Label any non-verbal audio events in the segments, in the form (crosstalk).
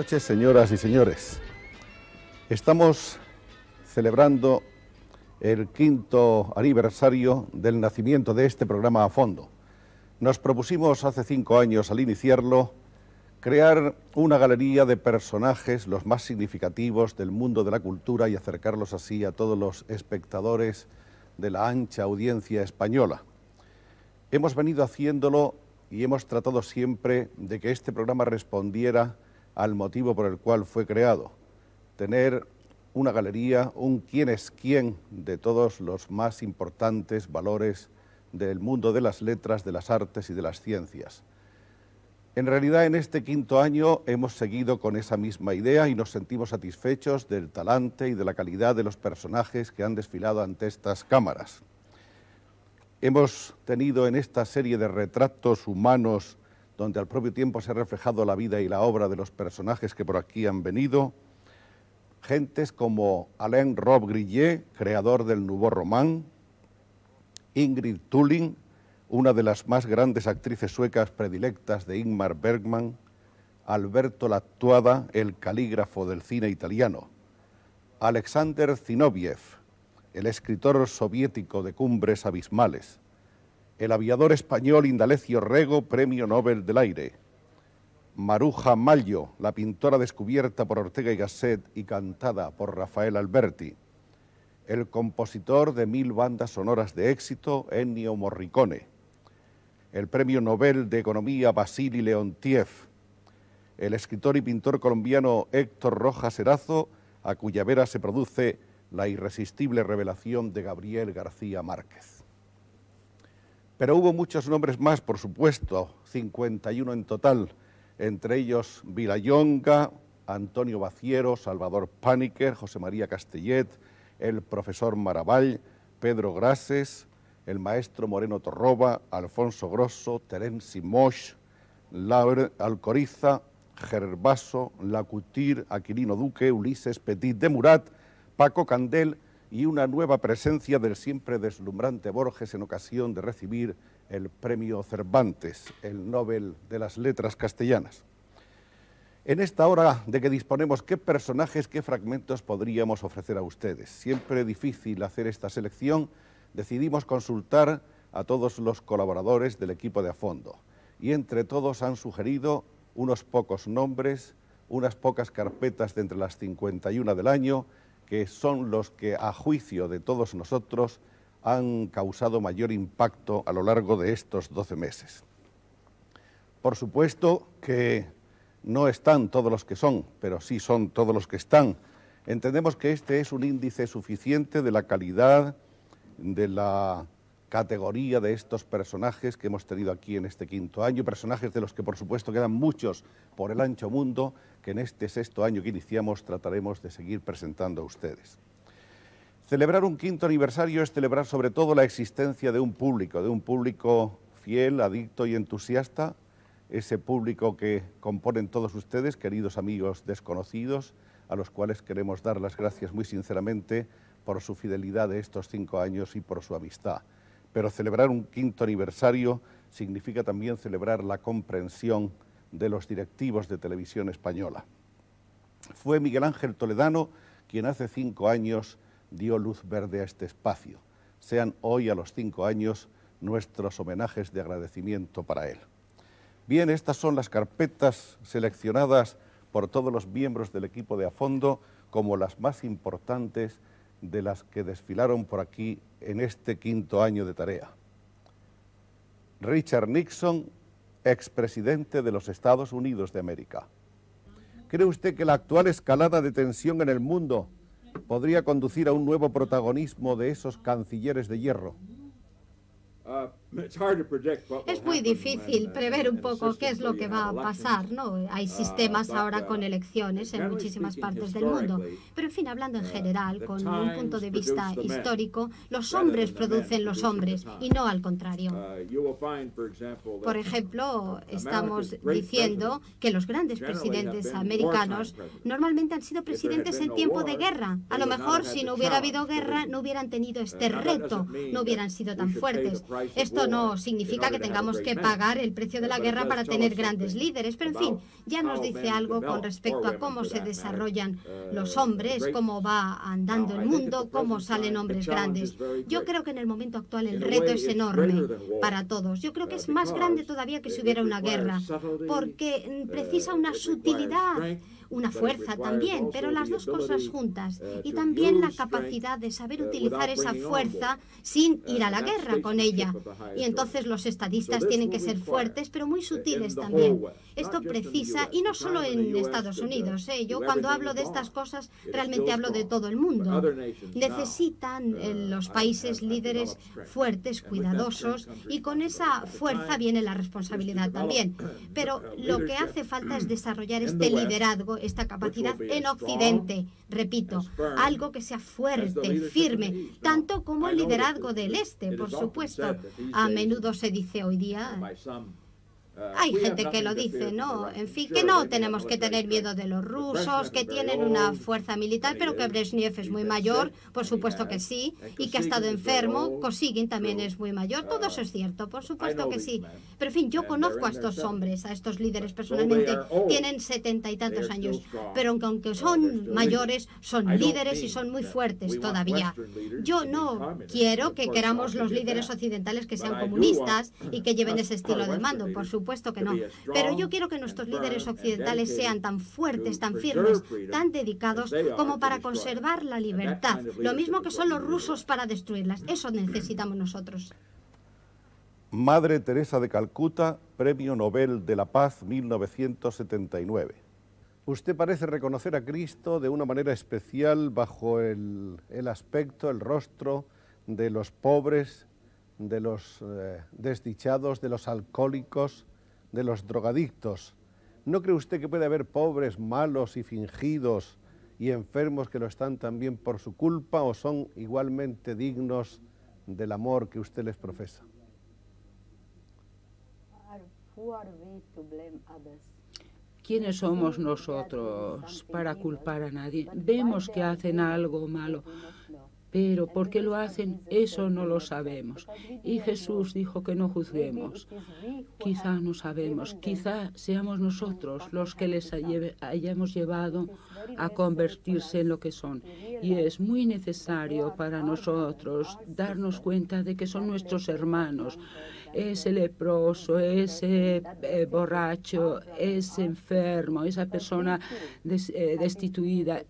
Noches, señoras y señores. Estamos celebrando el quinto aniversario del nacimiento de este programa a fondo. Nos propusimos hace cinco años, al iniciarlo, crear una galería de personajes los más significativos del mundo de la cultura y acercarlos así a todos los espectadores de la ancha audiencia española. Hemos venido haciéndolo y hemos tratado siempre de que este programa respondiera al motivo por el cual fue creado, tener una galería, un quién es quién de todos los más importantes valores del mundo de las letras, de las artes y de las ciencias. En realidad, en este quinto año hemos seguido con esa misma idea y nos sentimos satisfechos del talante y de la calidad de los personajes que han desfilado ante estas cámaras. Hemos tenido en esta serie de retratos humanos donde al propio tiempo se ha reflejado la vida y la obra de los personajes que por aquí han venido, gentes como Alain Rob Grillet, creador del Nouveau Roman, Ingrid Tulling, una de las más grandes actrices suecas predilectas de Ingmar Bergman, Alberto Lattuada, el calígrafo del cine italiano, Alexander Zinoviev, el escritor soviético de Cumbres Abismales, el aviador español Indalecio Rego, Premio Nobel del Aire. Maruja Maglio, la pintora descubierta por Ortega y Gasset y cantada por Rafael Alberti. El compositor de mil bandas sonoras de éxito, Ennio Morricone. El Premio Nobel de Economía, Basili Leontiev. El escritor y pintor colombiano Héctor Rojas Erazo, a cuya vera se produce la irresistible revelación de Gabriel García Márquez. Pero hubo muchos nombres más, por supuesto, 51 en total, entre ellos Vilayonga, Antonio Baciero, Salvador Paniker, José María Castellet, el profesor Maravall, Pedro Grases, el maestro Moreno Torroba, Alfonso Grosso, Terence Mosch, Alcoriza, Gervaso, Lacutir, Aquilino Duque, Ulises Petit de Murat, Paco Candel y una nueva presencia del siempre deslumbrante Borges en ocasión de recibir el premio Cervantes, el Nobel de las Letras Castellanas. En esta hora de que disponemos, ¿qué personajes, qué fragmentos podríamos ofrecer a ustedes? Siempre difícil hacer esta selección, decidimos consultar a todos los colaboradores del equipo de A Fondo y entre todos han sugerido unos pocos nombres, unas pocas carpetas de entre las 51 del año que son los que, a juicio de todos nosotros, han causado mayor impacto a lo largo de estos 12 meses. Por supuesto que no están todos los que son, pero sí son todos los que están. Entendemos que este es un índice suficiente de la calidad, de la categoría de estos personajes que hemos tenido aquí en este quinto año, personajes de los que por supuesto quedan muchos por el ancho mundo, que en este sexto año que iniciamos trataremos de seguir presentando a ustedes. Celebrar un quinto aniversario es celebrar sobre todo la existencia de un público, de un público fiel, adicto y entusiasta, ese público que componen todos ustedes, queridos amigos desconocidos, a los cuales queremos dar las gracias muy sinceramente por su fidelidad de estos cinco años y por su amistad pero celebrar un quinto aniversario significa también celebrar la comprensión de los directivos de televisión española. Fue Miguel Ángel Toledano quien hace cinco años dio luz verde a este espacio. Sean hoy a los cinco años nuestros homenajes de agradecimiento para él. Bien, estas son las carpetas seleccionadas por todos los miembros del equipo de Afondo como las más importantes de las que desfilaron por aquí en este quinto año de tarea. Richard Nixon, expresidente de los Estados Unidos de América. ¿Cree usted que la actual escalada de tensión en el mundo podría conducir a un nuevo protagonismo de esos cancilleres de hierro? Uh, es muy difícil uh, prever un poco qué es lo que va a pasar, ¿no? Hay uh, sistemas ahora con elecciones en muchísimas partes del mundo. Pero, en fin, hablando en general, con un punto de vista histórico, los hombres producen los hombres y no al contrario. Por ejemplo, estamos diciendo que los grandes presidentes americanos normalmente han sido presidentes en tiempo de guerra. A lo mejor, si no hubiera habido guerra, no hubieran tenido este reto, no hubieran sido tan fuertes. Esto esto no significa que tengamos que pagar el precio de la guerra para tener grandes líderes, pero en fin, ya nos dice algo con respecto a cómo se desarrollan los hombres, cómo va andando el mundo, cómo salen hombres grandes. Yo creo que en el momento actual el reto es enorme para todos. Yo creo que es más grande todavía que si hubiera una guerra, porque precisa una sutilidad una fuerza también, pero las dos cosas juntas. Eh, y también la capacidad de saber eh, utilizar esa fuerza sin ir a la guerra con ella. Y entonces los estadistas tienen que ser fuertes, pero muy sutiles también. Esto precisa, y no solo en Estados Unidos, ¿eh? yo cuando hablo de estas cosas realmente hablo de todo el mundo. Necesitan uh, los países líderes fuertes, cuidadosos, y con esa fuerza viene la responsabilidad también. (coughs) Pero lo que hace falta es desarrollar este liderazgo esta capacidad en Occidente, repito, algo que sea fuerte, firme, tanto como el liderazgo del Este, por supuesto. A menudo se dice hoy día Hay gente que lo dice, ¿no? En fin, que no tenemos que tener miedo de los rusos, que tienen una fuerza militar, pero que Brezhnev es muy mayor, por supuesto que sí, y que ha estado enfermo. Kosygin también es muy mayor, todo eso es cierto, por supuesto que sí. Pero en fin, yo conozco a estos hombres, a estos líderes personalmente, tienen setenta y tantos años, pero aunque son mayores, son líderes y son muy fuertes todavía. Yo no quiero que queramos los líderes occidentales que sean comunistas y que lleven ese estilo de mando, por supuesto supuesto que no. Pero yo quiero que nuestros líderes occidentales sean tan fuertes, tan firmes, tan dedicados como para conservar la libertad. Lo mismo que son los rusos para destruirlas. Eso necesitamos nosotros. Madre Teresa de Calcuta, Premio Nobel de la Paz 1979. Usted parece reconocer a Cristo de una manera especial bajo el, aspecto, el rostro de los pobres, de los eh, desdichados, de los alcohólicos, de los drogadictos. ¿No cree usted que puede haber pobres, malos y fingidos y enfermos que lo están también por su culpa o son igualmente dignos del amor que usted les profesa? ¿Quiénes somos nosotros para culpar a nadie? Vemos que hacen algo malo, pero ¿por qué lo hacen? Eso no lo sabemos. Y Jesús dijo que no juzguemos. Quizá no sabemos, quizá seamos nosotros los que les hayamos llevado a convertirse en lo que son. Y es muy necesario para nosotros darnos cuenta de que son nuestros hermanos. Ese leproso, ese eh, borracho, ese enfermo, esa persona eh, destituida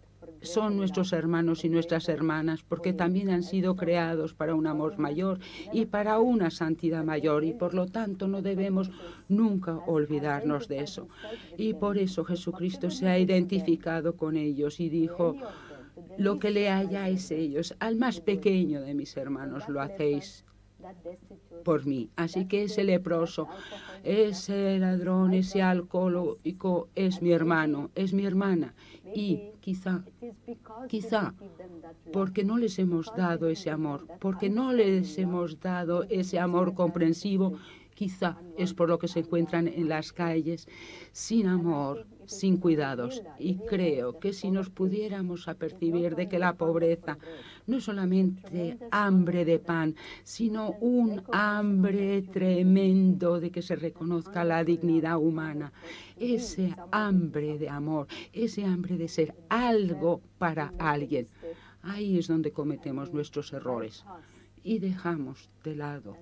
son nuestros hermanos y nuestras hermanas, porque también han sido creados para un amor mayor y para una santidad mayor, y por lo tanto no debemos nunca olvidarnos de eso. Y por eso Jesucristo se ha identificado con ellos y dijo, lo que le hayáis ellos, al más pequeño de mis hermanos lo hacéis por mí. Así que ese leproso, ese ladrón, ese alcohólico es mi hermano, es mi hermana. Y quizá, quizá, porque no les hemos dado ese amor, porque no les hemos dado ese amor comprensivo, quizá es por lo que se encuentran en las calles sin amor, sin cuidados. Y creo que si nos pudiéramos apercibir de que la pobreza no es solamente hambre de pan, sino un hambre tremendo de que se reconozca la dignidad humana, ese hambre de amor, ese hambre de ser algo para alguien. Ahí es donde cometemos nuestros errores y dejamos de lado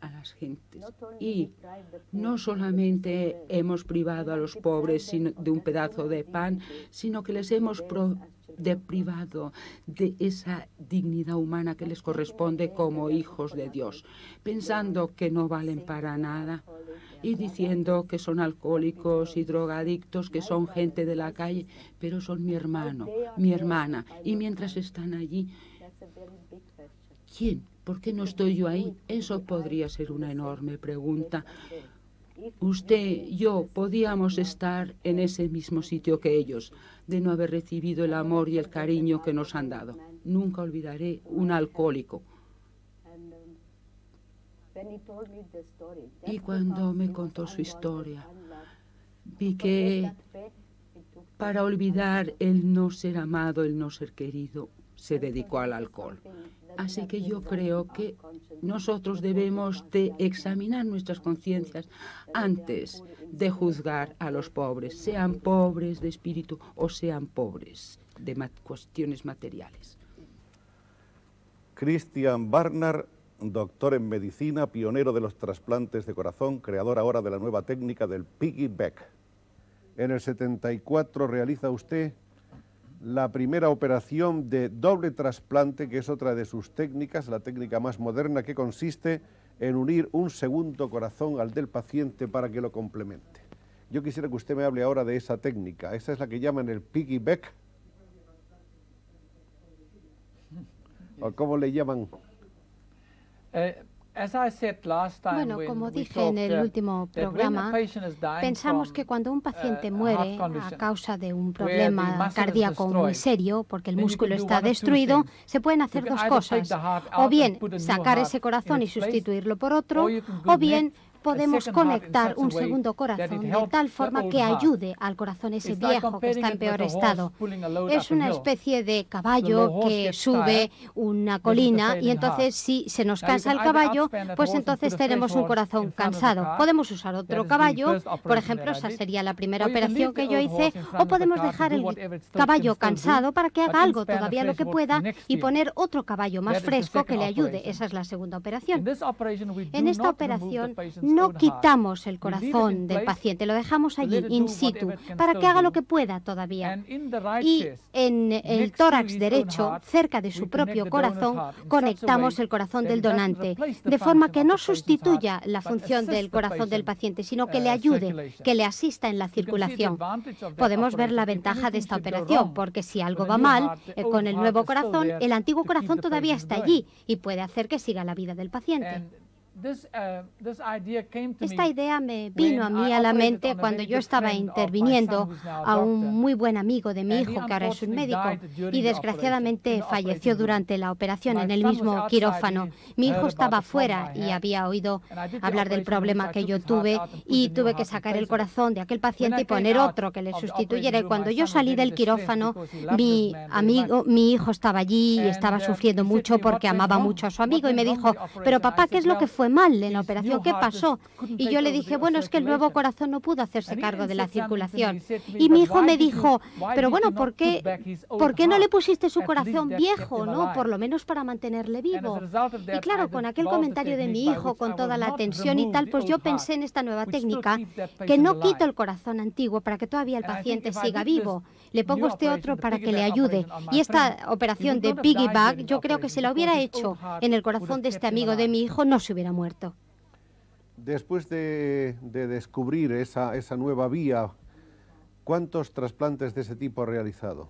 a, las gentes. Y no solamente hemos privado a los pobres de un pedazo de pan, sino que les hemos deprivado de esa dignidad humana que les corresponde como hijos de Dios, pensando que no valen para nada y diciendo que son alcohólicos y drogadictos, que son gente de la calle, pero son mi hermano, mi hermana, y mientras están allí, ¿quién? ¿Por qué no estoy yo ahí? Eso podría ser una enorme pregunta. Usted yo podíamos estar en ese mismo sitio que ellos, de no haber recibido el amor y el cariño que nos han dado. Nunca olvidaré un alcohólico. Y cuando me contó su historia, vi que para olvidar el no ser amado, el no ser querido, se dedicó al alcohol. Así que yo creo que nosotros debemos de examinar nuestras conciencias antes de juzgar a los pobres, sean pobres de espíritu o sean pobres de cuestiones materiales. Christian Barnard, doctor en medicina, pionero de los trasplantes de corazón, creador ahora de la nueva técnica del piggyback. En el 74 realiza usted la primera operación de doble trasplante, que es otra de sus técnicas, la técnica más moderna, que consiste en unir un segundo corazón al del paciente para que lo complemente. Yo quisiera que usted me hable ahora de esa técnica. Esa es la que llaman el piggyback. ¿O cómo le llaman? Eh, bueno, como dije en el último programa, pensamos que cuando un paciente muere a causa de un problema cardíaco muy serio, porque el músculo está destruido, se pueden hacer dos cosas. O bien sacar ese corazón y sustituirlo por otro, o bien podemos conectar un segundo corazón de tal forma que ayude al corazón ese viejo que está en peor estado. Es una especie de caballo que sube una colina y entonces si se nos cansa el caballo, pues entonces tenemos un corazón cansado. Podemos usar otro caballo, por ejemplo, esa sería la primera operación que yo hice, o podemos dejar el caballo cansado para que haga algo todavía lo que pueda y poner otro caballo más fresco que le ayude. Esa es la segunda operación. En esta operación no quitamos el corazón del paciente, lo dejamos allí, in situ, para que haga lo que pueda todavía. Y en el tórax derecho, cerca de su propio corazón, conectamos el corazón del donante, de forma que no sustituya la función del corazón del paciente, sino que le ayude, que le asista en la circulación. Podemos ver la ventaja de esta operación, porque si algo va mal eh, con el nuevo corazón, el antiguo corazón todavía está allí y puede hacer que siga la vida del paciente. Uh, Esta idea me vino a mí a la mente cuando yo estaba interviniendo a un muy buen amigo de mi hijo, que ahora es un médico, y desgraciadamente falleció durante la operación en el mismo quirófano. Mi hijo estaba fuera y había oído hablar del problema que yo tuve y tuve que sacar el corazón de aquel paciente y poner otro que le sustituyera. Y cuando yo salí del quirófano, mi amigo, mi hijo estaba allí y estaba uh, sufriendo mucho porque amaba mucho a su amigo y me dijo, pero papá, ¿qué es lo que fue mal en la operación. ¿Qué pasó? Y yo le dije, bueno, es que el nuevo corazón no pudo hacerse cargo de la circulación. Y mi hijo me dijo, pero bueno, ¿por qué, ¿por qué no le pusiste su corazón viejo, no? Por lo menos para mantenerle vivo. Y claro, con aquel comentario de mi hijo, con toda la tensión y tal, pues yo pensé en esta nueva técnica, que no quito el corazón antiguo para que todavía el paciente siga vivo. Le pongo este otro para que le ayude. Y esta operación de piggyback, yo creo que se la hubiera hecho en el corazón de este amigo de mi hijo, no se hubiera muerto. Después de, descubrir esa, esa nueva vía, ¿cuántos trasplantes de ese tipo ha realizado?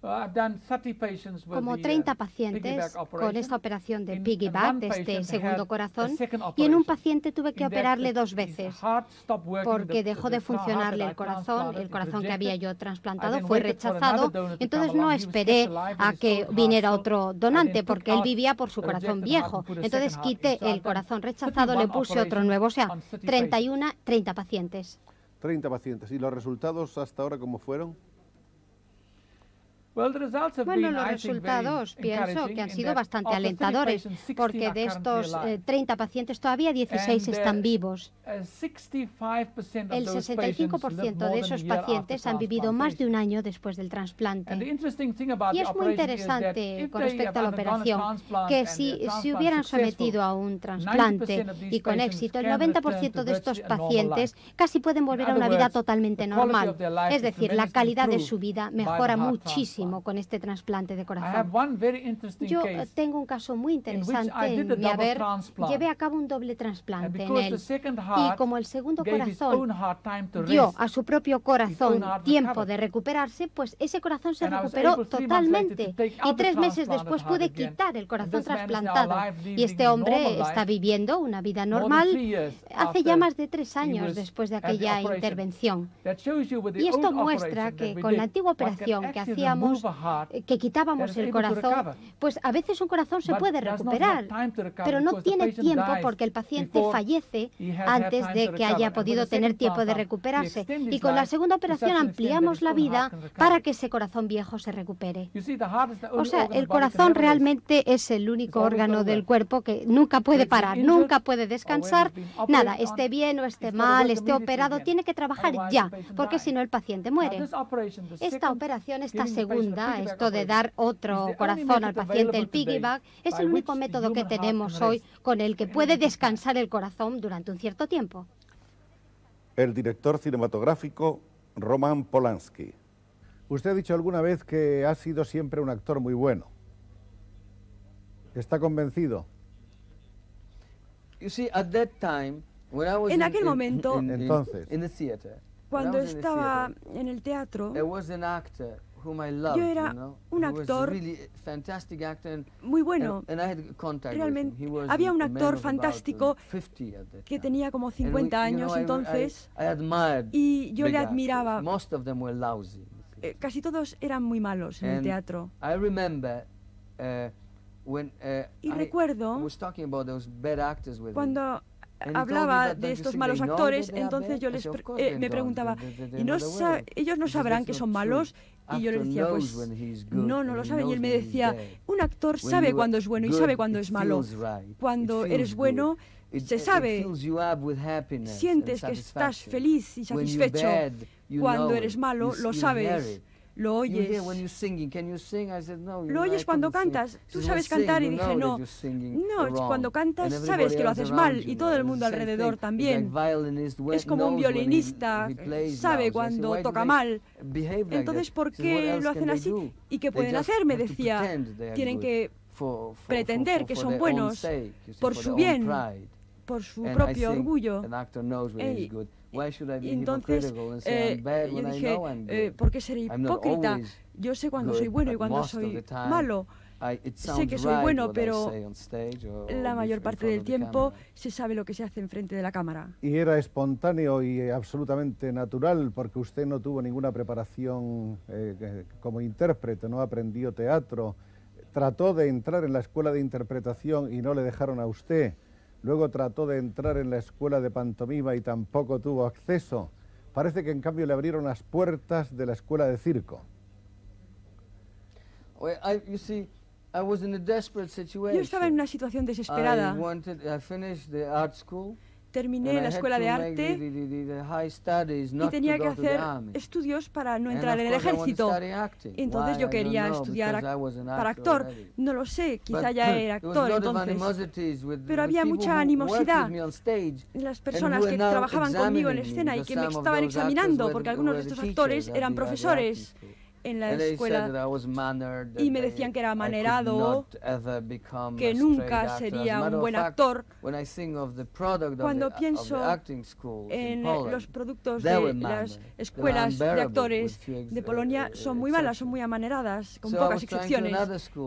Como 30 uh, pacientes con esta operación de piggyback, de este segundo corazón, y en un paciente tuve que operarle dos veces porque dejó de funcionarle el corazón, el corazón que había yo trasplantado fue rechazado, entonces no esperé a que viniera otro donante porque él vivía por su corazón viejo, entonces quité el corazón rechazado, le puse otro nuevo, o sea, 31, 30 pacientes. 30 pacientes. ¿Y los resultados hasta ahora cómo fueron? Bueno, los resultados pienso que han sido bastante alentadores, porque de estos 30 eh, pacientes todavía 16 están vivos. Uh, El 65% de esos pacientes han vivido más de un año después del trasplante. Y es muy interesante con respecto a la operación que si se hubieran sometido a un trasplante y con éxito, el 90% de estos pacientes casi pueden volver a una vida totalmente normal. Es decir, la calidad de su vida mejora muchísimo con este trasplante de corazón. Yo tengo un caso muy interesante en mi haber, llevé a cabo un doble trasplante en él. Y como el segundo corazón dio a su propio corazón tiempo de recuperarse, pues ese corazón se recuperó totalmente. Y tres meses después pude quitar el corazón trasplantado. Y este hombre está viviendo una vida normal hace ya más de tres años después de aquella intervención. Y esto muestra que con la antigua operación que hacíamos eh, que quitábamos el corazón, pues a veces un corazón se puede recuperar, pero no tiene tiempo porque el paciente fallece antes de que haya podido tener tiempo de recuperarse. Y con la segunda operación ampliamos la vida para que ese corazón viejo se recupere. O sea, el corazón realmente es el único órgano del cuerpo que nunca puede parar, nunca puede descansar, nada, esté bien o esté mal, esté operado, tiene que trabajar ya, porque si no el paciente muere. Esta operación, esta segunda, esto de dar otro corazón al paciente, el piggyback, es el único método que tenemos hoy con el que puede descansar el corazón durante un cierto tiempo. El director cinematográfico Roman Polanski. Usted ha dicho alguna vez que ha sido siempre un actor muy bueno. ¿Está convencido? En aquel momento, Entonces, cuando estaba en el teatro, yo era un actor muy bueno. Realmente había un actor fantástico que tenía como 50 años entonces y yo le admiraba. Eh, casi todos eran muy malos en el teatro. Y recuerdo cuando hablaba de estos malos actores, entonces yo les eh, me preguntaba, ¿y no ellos no sabrán que son malos? Y yo le decía, pues no, no lo saben. Y él me decía, un actor sabe cuándo es bueno y sabe cuándo es malo. Cuando eres bueno, se sabe, sientes que estás feliz y satisfecho. Cuando eres malo, lo sabes lo oyes. Lo oyes cuando cantas. Tú sabes cantar y dije, no, no, cuando cantas sabes que lo haces mal y todo el mundo alrededor también. Es como un violinista, sabe cuando toca mal. Entonces, ¿por qué lo hacen así? ¿Y qué pueden hacer? Me decía, tienen que pretender que son buenos por su bien, por su propio orgullo. Y entonces eh, yo dije, eh, ¿por qué ser hipócrita? Yo sé cuando soy bueno y cuando soy malo. sé que soy bueno, pero la mayor parte del tiempo se sabe lo que se hace enfrente de la cámara. Y era espontáneo y absolutamente natural, porque usted no tuvo ninguna preparación eh, como intérprete, no aprendió teatro, trató de entrar en la escuela de interpretación y no le dejaron a usted. Luego trató de entrar en la escuela de pantomima y tampoco tuvo acceso. Parece que en cambio le abrieron las puertas de la escuela de circo. Yo estaba en una situación desesperada terminé la escuela de arte y tenía que hacer estudios para no entrar en el ejército. Entonces yo quería estudiar para actor. No lo sé, quizá ya era (laughs) actor entonces. Pero había mucha animosidad. Las personas que trabajaban conmigo en escena y que me estaban examinando, porque algunos de estos actores eran profesores en la escuela y me decían que era manerado, que nunca sería un buen actor. Cuando pienso en los productos de las escuelas de actores de Polonia, son muy malas, son muy amaneradas, con pocas excepciones.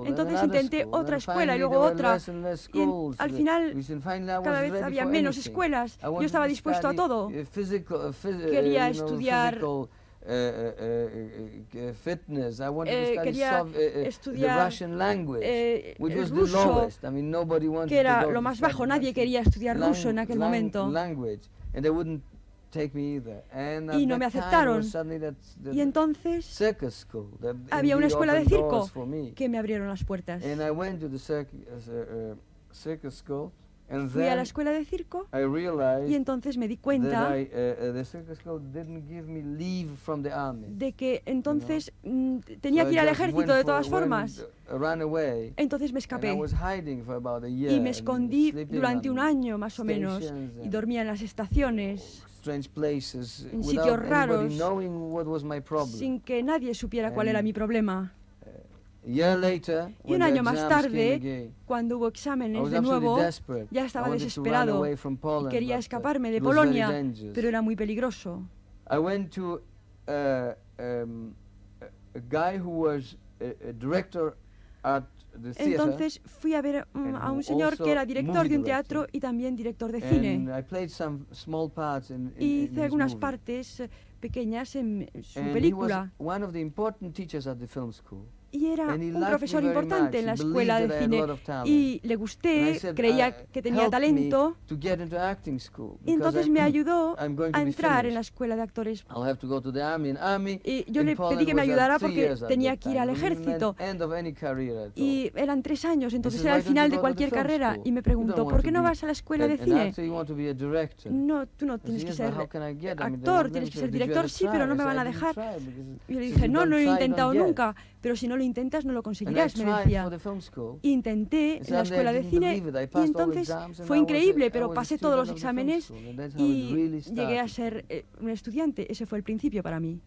Entonces intenté otra escuela y luego otra. Y al final cada vez había menos escuelas. Yo estaba dispuesto a todo. Quería estudiar fitness. I wanted to study estudiar the Russian language, which was the lowest. I mean, nobody wanted que era lo más bajo. Nadie quería estudiar ruso en aquel momento. Language, and they wouldn't take me either. And y no me aceptaron. Y entonces había una escuela de circo que me abrieron las puertas. I uh, uh. Fui a la escuela de circo y entonces me di cuenta uh, de que entonces mm, tenía que ir al ejército de todas formas. Entonces me escapé y me escondí durante un año más o menos y dormía en las estaciones en sitios raros sin que nadie supiera cuál era mi problema. Y un año más tarde, cuando hubo exámenes de nuevo, ya estaba desesperado y quería escaparme de Polonia, pero era muy peligroso. Entonces fui a ver mm, a un señor que era director de un teatro y también director de cine. Y hice algunas partes pequeñas en su película y era un profesor importante en la escuela de cine. y le gusté, creía que tenía talento y entonces me (clears throat) ayudó a entrar en la escuela de actores. Y yo le pedí que me ayudara porque tenía que ir al ejército. y eran tres años, entonces era el final de cualquier carrera y me preguntó, ¿por qué no vas a la escuela de cine? No, tú no tienes que ser actor, tienes que ser director, sí, pero no me van a dejar. Y le dije, no, no lo he intentado nunca, pero si no lo intentas no lo conseguirás, me decía. Intenté en la escuela de cine y entonces fue increíble, pero pasé todos los exámenes y llegué a ser eh, un estudiante. Ese fue el principio para mí.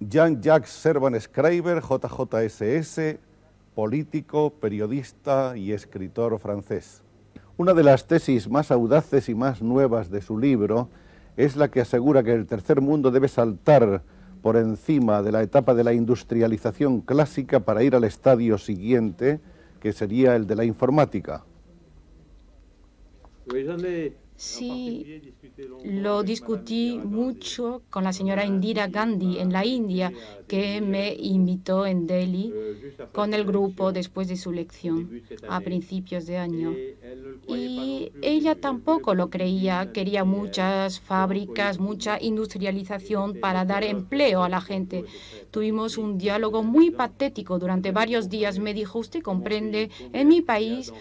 Jean-Jacques Servan Schreiber, JJSS, político, periodista y escritor francés. Una de las tesis más audaces y más nuevas de su libro es la que asegura que el tercer mundo debe saltar por encima de la etapa de la industrialización clásica para ir al estadio siguiente, que sería el de la informática. Sí, lo discutí mucho con la señora Indira Gandhi en la India, que me invitó en Delhi con el grupo después de su lección a principios de año. Y ella tampoco lo creía, quería muchas fábricas, mucha industrialización para dar empleo a la gente. Tuvimos un diálogo muy patético durante varios días. Me dijo, usted comprende, en mi país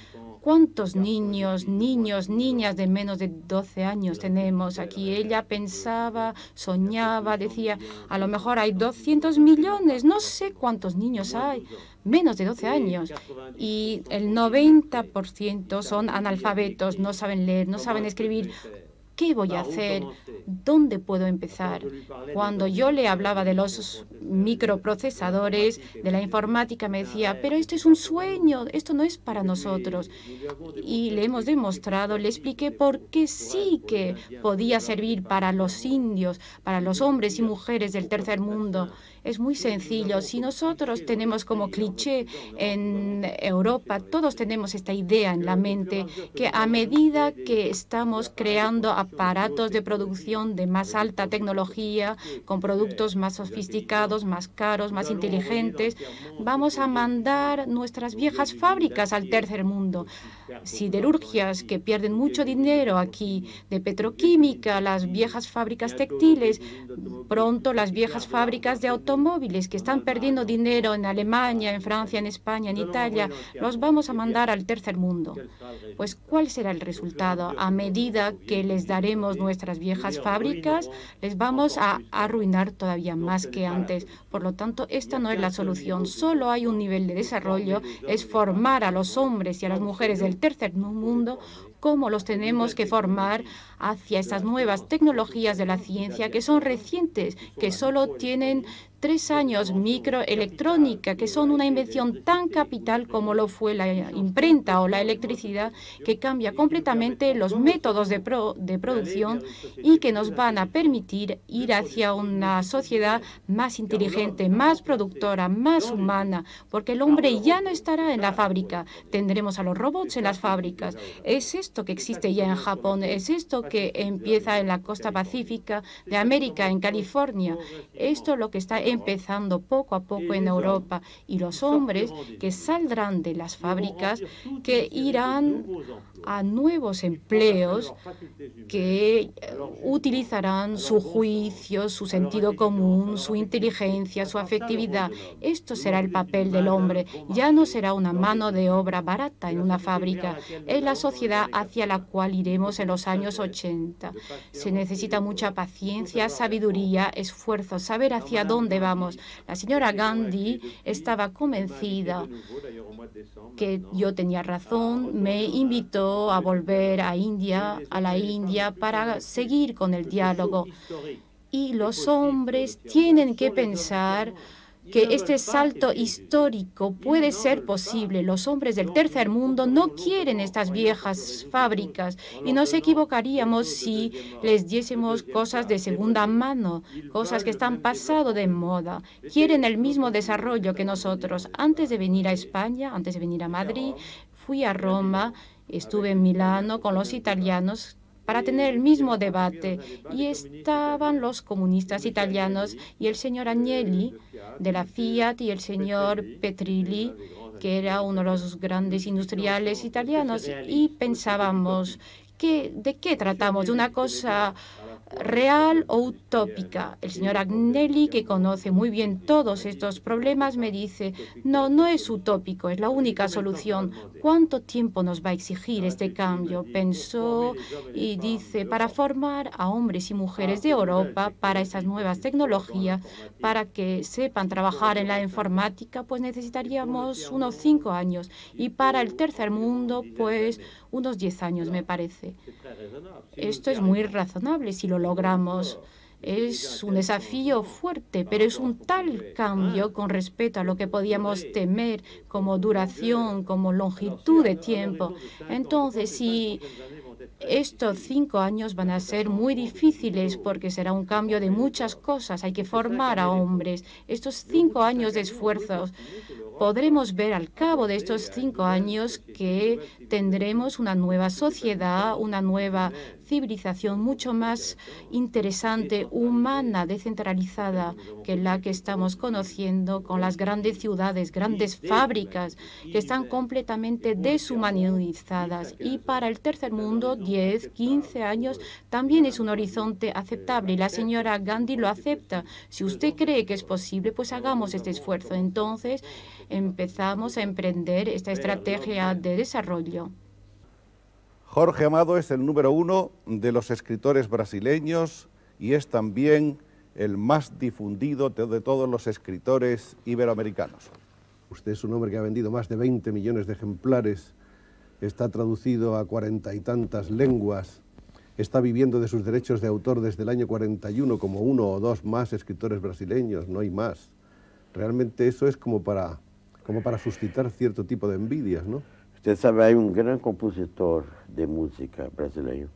¿Cuántos niños, niños, niñas de menos de 12 años tenemos aquí? Ella pensaba, soñaba, decía, a lo mejor hay 200 millones, no sé cuántos niños hay, menos de 12 años. Y el 90% son analfabetos, no saben leer, no saben escribir. ¿Qué voy a hacer? ¿Dónde puedo empezar? Cuando yo le hablaba de los microprocesadores, de la informática, me decía, pero esto es un sueño, esto no es para nosotros. Y le hemos demostrado, le expliqué por qué sí que podía servir para los indios, para los hombres y mujeres del tercer mundo. Es muy sencillo. Si nosotros tenemos como cliché en Europa, todos tenemos esta idea en la mente, que a medida que estamos creando aparatos de producción de más alta tecnología, con productos más sofisticados, más caros, más inteligentes, vamos a mandar nuestras viejas fábricas al tercer mundo. Siderurgias que pierden mucho dinero aquí, de petroquímica, las viejas fábricas textiles, pronto las viejas fábricas de automóviles móviles que están perdiendo dinero en Alemania, en Francia, en España, en Italia, los vamos a mandar al tercer mundo. Pues ¿cuál será el resultado? A medida que les daremos nuestras viejas fábricas, les vamos a arruinar todavía más que antes. Por lo tanto, esta no es la solución. Solo hay un nivel de desarrollo, es formar a los hombres y a las mujeres del tercer mundo cómo los tenemos que formar hacia estas nuevas tecnologías de la ciencia que son recientes, que solo tienen tres años microelectrónica, que son una invención tan capital como lo fue la imprenta o la electricidad, que cambia completamente los métodos de, producción y que nos van a permitir ir hacia una sociedad más inteligente, más productora, más humana, porque el hombre ya no estará en la fábrica, tendremos a los robots en las fábricas. Es esto que existe ya en Japón, es esto que empieza en la costa pacífica de América, en California. Esto es lo que está empezando poco a poco en Europa y los hombres que saldrán de las fábricas, que irán a nuevos empleos que utilizarán su juicio, su sentido común, su inteligencia, su afectividad. Esto será el papel del hombre. Ya no será una mano de obra barata en una fábrica. Es la sociedad hacia la cual iremos en los años 80. Se necesita mucha paciencia, sabiduría, esfuerzo, saber hacia dónde vamos. La señora Gandhi estaba convencida que yo tenía razón, me invitó a volver a India, a la India, para seguir con el diálogo. Y los hombres tienen que pensar que este salto histórico puede ser posible. Los hombres del tercer mundo no quieren estas viejas fábricas y nos equivocaríamos si les diésemos cosas de segunda mano, cosas que están pasado de moda. Quieren el mismo desarrollo que nosotros. Antes de venir a España, antes de venir a Madrid, fui a Roma, estuve en Milano con los italianos para tener el mismo debate. Y estaban los comunistas italianos y el señor Agnelli de la Fiat y el señor Petrilli que era uno de los grandes industriales italianos, y pensábamos, que, ¿de qué tratamos? ¿De una cosa real o utópica. El señor Agnelli, que conoce muy bien todos estos problemas, me dice, no, no es utópico, es la única solución. ¿Cuánto tiempo nos va a exigir este cambio? Pensó y dice, para formar a hombres y mujeres de Europa para esas nuevas tecnologías, para que sepan trabajar en la informática, pues necesitaríamos unos cinco años. Y para el tercer mundo, pues unos diez años, me parece. Esto es muy razonable si lo logramos. Es un desafío fuerte, pero es un tal cambio con respecto a lo que podíamos temer como duración, como longitud de tiempo. Entonces, si estos cinco años van a ser muy difíciles porque será un cambio de muchas cosas. Hay que formar a hombres. Estos cinco años de esfuerzos podremos ver al cabo de estos cinco años que tendremos una nueva sociedad, una nueva civilización mucho más interesante, humana, descentralizada que la que estamos conociendo con las grandes ciudades, grandes fábricas que están completamente deshumanizadas. Y para el tercer mundo, 10, 15 años también es un horizonte aceptable y la señora Gandhi lo acepta. Si usted cree que es posible, pues hagamos este esfuerzo. Entonces, empezamos a emprender esta estrategia de desarrollo. Jorge Amado es el número uno de los escritores brasileños y es también el más difundido de todos los escritores iberoamericanos. Usted es un hombre que ha vendido más de 20 millones de ejemplares, está traducido a cuarenta y tantas lenguas, está viviendo de sus derechos de autor desde el año 41 como uno o dos más escritores brasileños, no hay más. Realmente eso es como para como para suscitar cierto tipo de envidias, ¿no? Usted sabe, hay un gran compositor de música brasileño,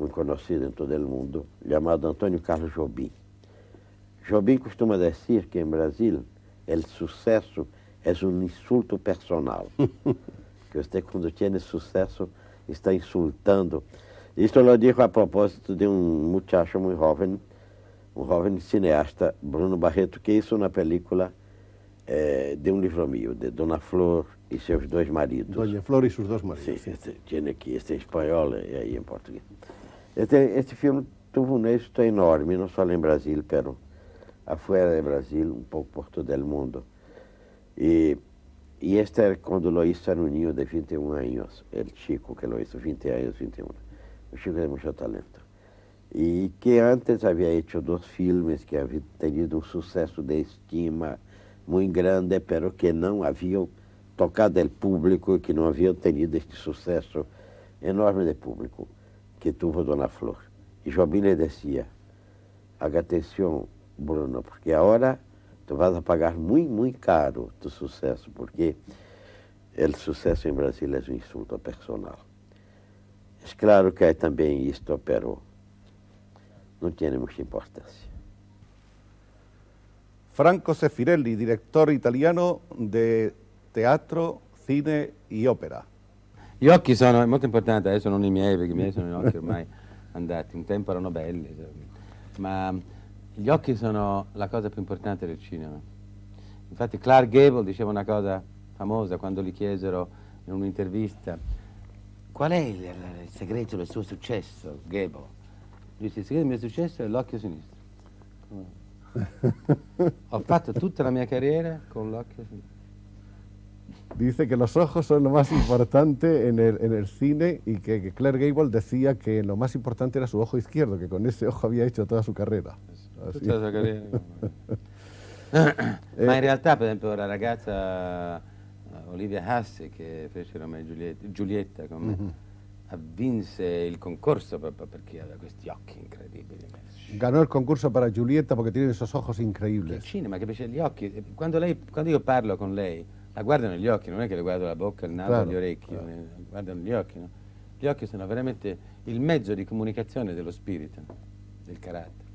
muy conocido en todo el mundo, llamado Antonio Carlos Jobim. Jobim costuma decir que en Brasil el suceso es un insulto personal. (laughs) que usted cuando tiene suceso está insultando. Esto lo dijo a propósito de un muchacho muy joven, un joven cineasta, Bruno Barreto, que hizo una película eh, de un libro mío, de Dona Flor y sus dos maridos. Doña Flor y sus dos maridos. Sí, sí. Este, tiene aquí, este en español y ahí en portugués. Este, este filme tuvo un éxito enorme, no solo en Brasil, pero afuera de Brasil, un poco por todo el mundo. Y, y este era cuando lo hizo en un niño de 21 años, el chico que lo hizo, 20 años, 21. Un chico de mucho talento. Y que antes había hecho dos filmes que habían tenido un suceso de estima, muy grande, pero que no habían tocado el público y que no habían tenido este suceso enorme de público que tuvo Dona Flor. Y Jobim le decía, haga atención, Bruno, porque ahora tú vas a pagar muy, muy caro tu suceso, porque el suceso en Brasil es un insulto personal. Es claro que hay también esto, pero no tiene mucha importancia. Franco Sefirelli, director italiano de teatro, cine e opera. Gli occhi sono, è molto importante, adesso non i miei perché i miei sono gli occhi ormai (laughs) andati, un tempo erano belli, ma gli occhi sono la cosa più importante del cinema. Infatti Clark Gable diceva una cosa famosa quando gli chiesero in un'intervista qual è il, il, segreto del suo successo, Gable? Lui disse il segreto del mio successo è l'occhio sinistro. (laughs) Ho fatto tutta la mia carriera con l'occhio. Dice que los ojos son lo más importante en el, en el cine y que, que, Claire Gable decía que lo más importante era su ojo izquierdo, que con ese ojo había hecho toda su carriera. Tutta la carriera. (laughs) Ma in realtà, per esempio, la ragazza eh, Olivia Hasse che fece Romeo e Giulietta, Giulietta con me, mm -hmm. Vinse il concorso proprio perché aveva questi occhi incredibili. Ganó el concurso para Giulietta porque tiene esos ojos increíbles. Il cinema che fece gli occhi, quando, lei, quando io parlo con lei, la guardano gli occhi, non è che le guardo la bocca, il naso, claro, gli orecchi, claro. Guardano gli occhi. No? Gli occhi sono veramente il mezzo di comunicazione dello spirito, del carattere.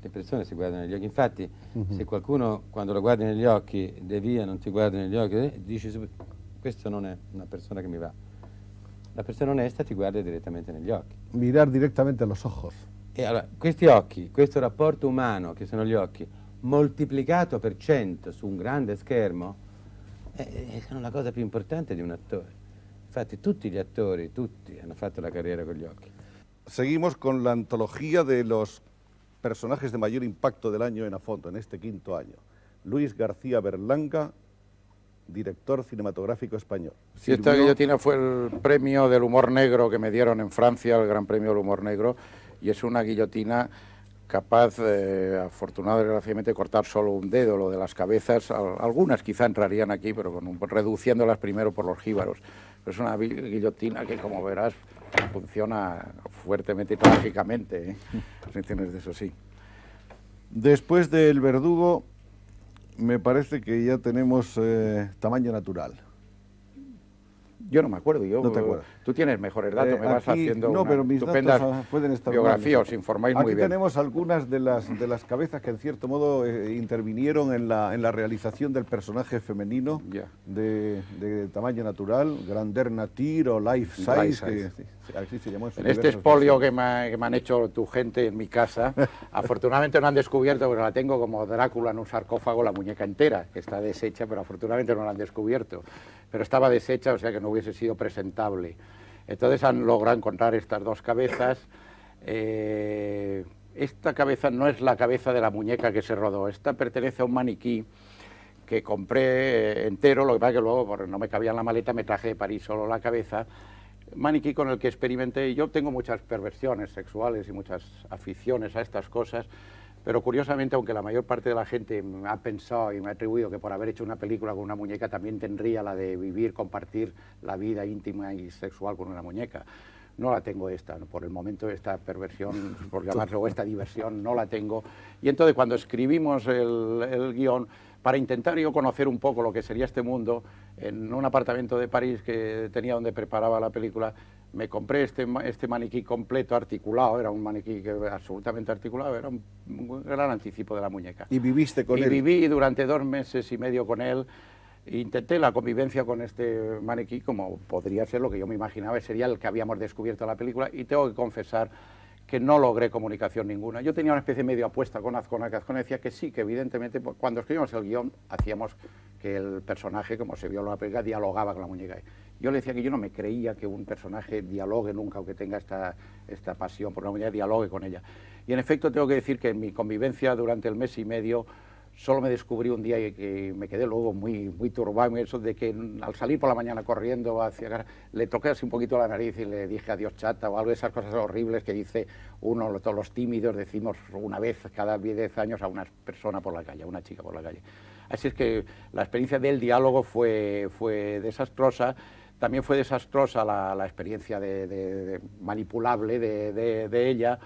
Le persone si guardano negli occhi, infatti mhm. -huh. se qualcuno quando lo guardi negli occhi devia, non ti guarda negli occhi, eh, dici questa non è una persona che mi va. La persona onesta ti guarda direttamente negli occhi. Mirar direttamente los ojos. E allora, questi occhi, questo rapporto umano che sono gli occhi, moltiplicato per cento su un grande schermo, eh, sono la cosa più importante di un attore. Infatti tutti gli attori, tutti, hanno fatto la carriera con gli occhi. Seguimos con la antología de los personajes de mayor impacto del año en Afondo, en este quinto año. Luis García Berlanga, director cinematográfico español. Sí, esta guillotina fue el premio del humor negro que me dieron en Francia, el Gran Premio del Humor Negro, y es una guillotina capaz, eh, afortunadamente, de cortar solo un dedo, lo de las cabezas, algunas quizá entrarían aquí, pero con reduciéndolas primero por los jíbaros. es una guillotina que, como verás, funciona fuertemente y trágicamente, ¿eh? si de eso sí. Después del verdugo, me parece que ya tenemos eh, tamaño natural. Yo no me acuerdo, yo, no te acuerdas. tú tienes mejores datos, eh, me vas haciendo no, pero mis datos pueden estar biografía, os informáis muy bien. Aquí tenemos algunas de las, de las cabezas que en cierto modo eh, intervinieron en la, en la realización del personaje femenino de, de, tamaño natural, Grandeur Nature o Life Size, así se llamó en, este espolio que me, que me, han hecho tu gente en mi casa, (laughs) afortunadamente no han descubierto, porque la tengo como Drácula en un sarcófago, la muñeca entera, que está deshecha, pero afortunadamente no la han descubierto. Pero estaba deshecha, o sea que no hubiese sido presentable. Entonces han logrado encontrar estas dos cabezas. Eh, esta cabeza no es la cabeza de la muñeca que se rodó, esta pertenece a un maniquí que compré entero, lo que pasa es que luego, porque no me cabía en la maleta, me traje de París solo la cabeza, maniquí con el que experimenté, y yo tengo muchas perversiones sexuales y muchas aficiones a estas cosas, pero curiosamente, aunque la mayor parte de la gente ha pensado y me ha atribuido que por haber hecho una película con una muñeca también tendría la de vivir, compartir la vida íntima y sexual con una muñeca, no la tengo esta, por el momento esta perversión, por (laughs) llamarlo esta diversión, no la tengo. Y entonces cuando escribimos el, el guion, para intentar yo conocer un poco lo que sería este mundo, en un apartamento de París que tenía donde preparaba la película, me compré este, este maniquí completo, articulado, era un maniquí que, absolutamente articulado, era un, gran anticipo de la muñeca. ¿Y viviste con él? Y viví durante dos meses y medio con él, intenté la convivencia con este maniquí como podría ser lo que yo me imaginaba, sería el que habíamos descubierto en la película, y tengo que confesar que no logré comunicación ninguna. Yo tenía una especie de medio apuesta con Azcona, que Azcona decía que sí, que evidentemente pues, cuando escribimos el guion hacíamos que el personaje, como se vio en la película, dialogaba con la muñeca. Yo le decía que yo no me creía que un personaje dialogue nunca, aunque tenga esta, esta pasión por la muñeca, dialogue con ella. Y en efecto tengo que decir que en mi convivencia durante el mes y medio solo me descubrí un día y que me quedé luego muy, muy turbado eso de que al salir por la mañana corriendo hacia le toqué así un poquito la nariz y le dije adiós chata o algo de esas cosas horribles que dice uno, todos los tímidos decimos una vez cada 10 años a una persona por la calle, a una chica por la calle. Así es que la experiencia del diálogo fue, fue desastrosa. También fue desastrosa la, la experiencia de, manipulable de, de ella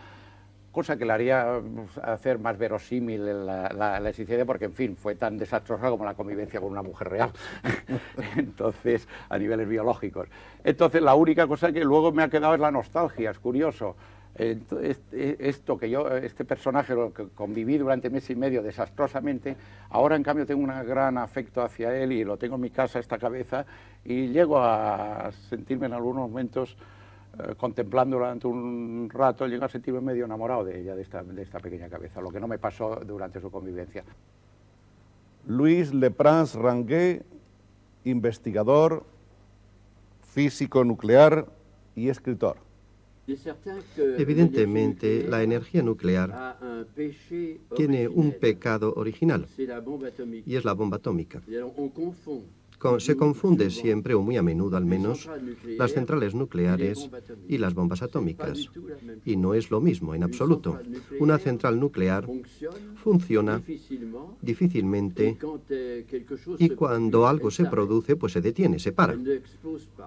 cosa que le haría hacer más verosímil la, la, existencia, porque, en fin, fue tan desastrosa como la convivencia con una mujer real, (laughs) entonces, a niveles biológicos. Entonces, la única cosa que luego me ha quedado es la nostalgia, es curioso. Esto que yo, este personaje lo que conviví durante mes y medio desastrosamente, ahora en cambio tengo un gran afecto hacia él y lo tengo en mi casa, esta cabeza, y llego a sentirme en algunos momentos eh, contemplándola durante un rato, llegué a sentirme medio enamorado de ella, de esta, de esta pequeña cabeza, lo que no me pasó durante su convivencia. Luis Leprance Rangué, investigador, físico nuclear y escritor. Evidentemente, la energía nuclear tiene un pecado original y es la bomba atómica se confunde siempre, o muy a menudo al menos, las centrales nucleares y las bombas atómicas. Y no es lo mismo en absoluto. Una central nuclear funciona difícilmente y cuando algo se produce, pues se detiene, se para.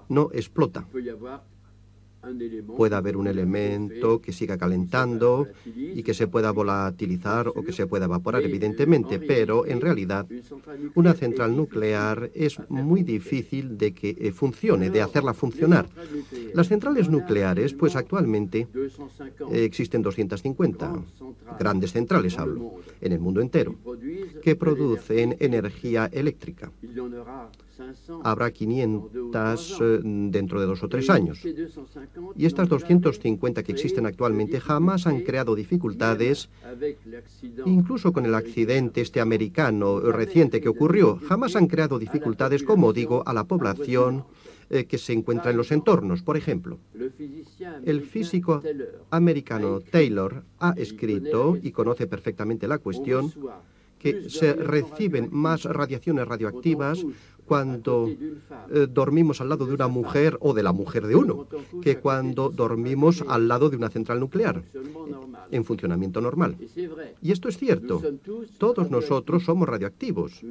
No explota. Puede haber un elemento que siga calentando y que se pueda volatilizar o que se pueda evaporar, evidentemente, pero en realidad una central nuclear es muy difícil de que eh, funcione, de hacerla funcionar. Las centrales nucleares, pues actualmente eh, existen 250 grandes centrales, hablo, en el mundo entero, que producen energía eléctrica habrá 500 eh, dentro de dos o tres años. Y estas 250 que existen actualmente jamás han creado dificultades, incluso con el accidente este americano reciente que ocurrió, jamás han creado dificultades, como digo, a la población eh, que se encuentra en los entornos. Por ejemplo, el físico americano Taylor ha escrito y conoce perfectamente la cuestión que se reciben más radiaciones radioactivas cuando eh, dormimos al lado de una mujer o de la mujer de uno, que cuando dormimos al lado de una central nuclear en funcionamiento normal. Y esto es cierto. Todos nosotros somos radioactivos.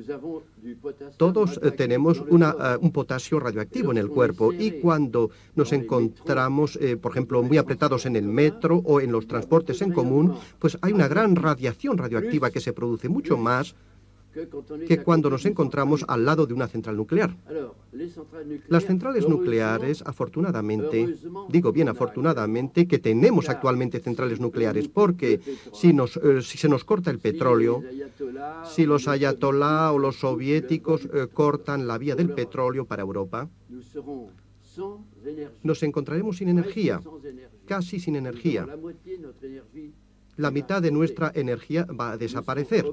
Todos eh, tenemos eh, un potasio radioactivo en el cuerpo y cuando nos encontramos, por ejemplo, muy apretados en el metro o en los transportes en común, pues hay una gran radiación radioactiva que se produce mucho más que cuando nos encontramos al lado de una central nuclear. Las centrales nucleares, afortunadamente, digo bien afortunadamente, que tenemos actualmente centrales nucleares, porque si, nos, eh, si se nos corta el petróleo, si los ayatolá o los soviéticos eh, cortan la vía del petróleo para Europa, nos encontraremos sin energía, casi sin energía la mitad de nuestra energía va a desaparecer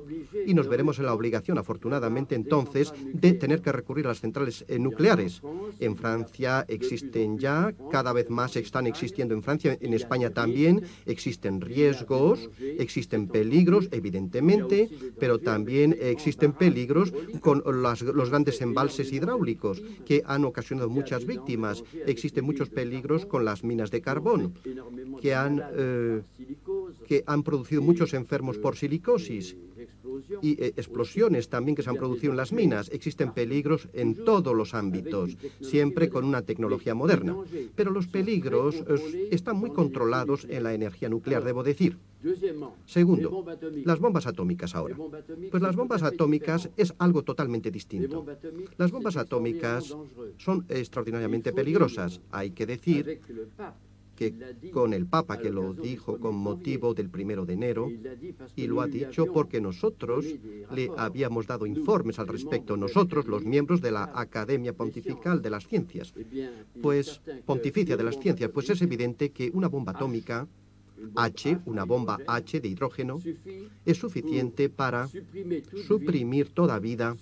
y nos veremos en la obligación, afortunadamente entonces, de tener que recurrir a las centrales eh, nucleares. En Francia existen ya, cada vez más están existiendo en Francia, en España también, existen riesgos, existen peligros, evidentemente, pero también existen peligros con los grandes embalses hidráulicos que han ocasionado muchas víctimas. Existen muchos peligros con las minas de carbón que han, eh, que han producido muchos enfermos por silicosis y eh, explosiones también que se han producido en las minas. Existen peligros en todos los ámbitos, siempre con una tecnología moderna. Pero los peligros eh, están muy controlados en la energía nuclear, debo decir. Segundo, las bombas atómicas ahora. Pues las bombas atómicas es algo totalmente distinto. Las bombas atómicas son extraordinariamente peligrosas. Hay que decir con el Papa que lo dijo con motivo del primero de enero y lo ha dicho porque nosotros le habíamos dado informes al respecto, nosotros los miembros de la Academia Pontifical de las Ciencias, pues pontificia de las ciencias, pues es evidente que una bomba atómica H, una bomba H de hidrógeno, es suficiente para suprimir toda vida